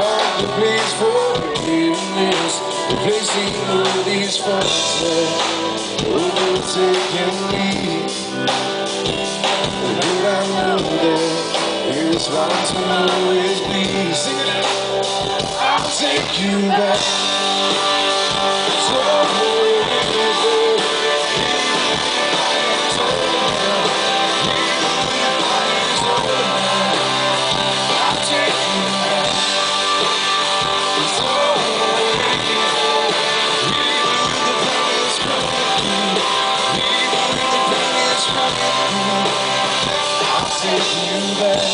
place for forgiveness, replacing all these faults that overtaken me. Did I know that it's right to always be? I'll take you back. Take you back.